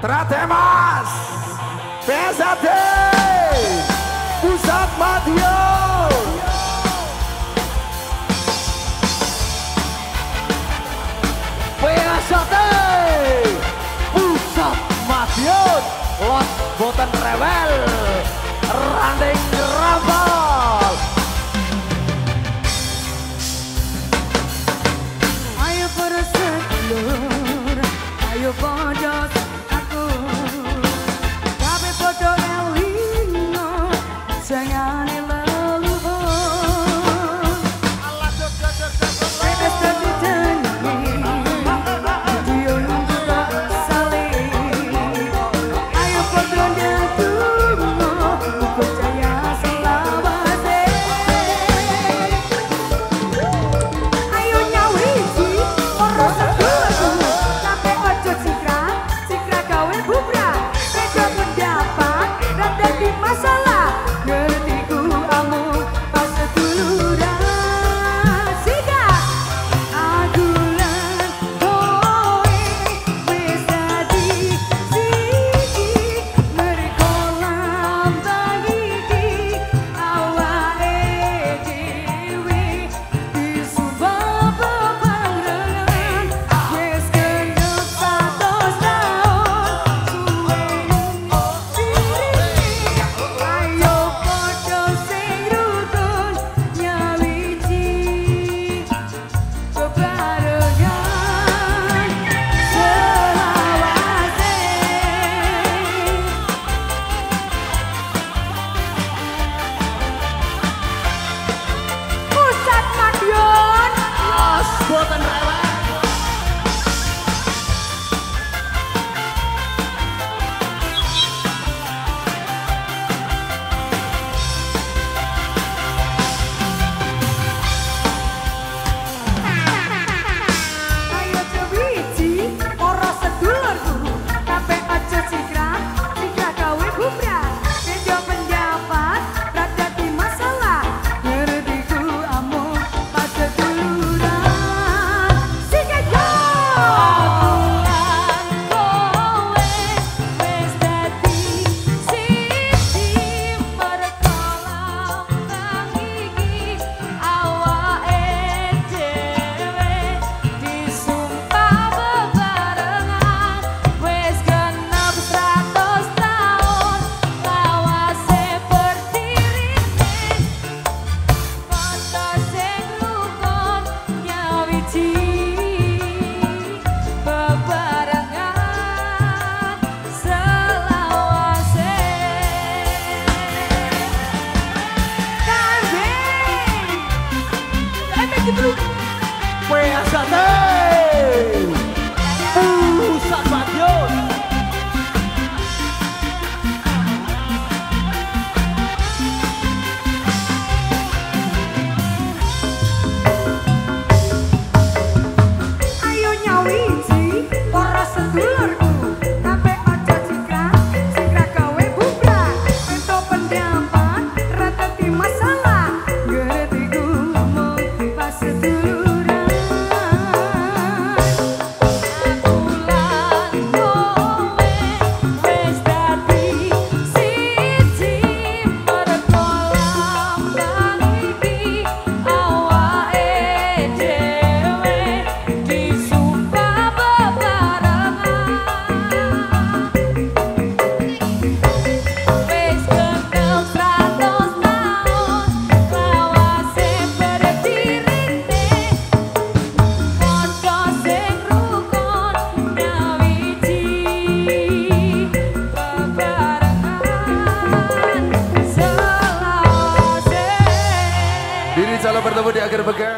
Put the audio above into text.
Tratemas, PSAT, Pusat Madiun. PSAT, Pusat Madiun. Los boten Rebel ranting Conhece a Deus! of a girl.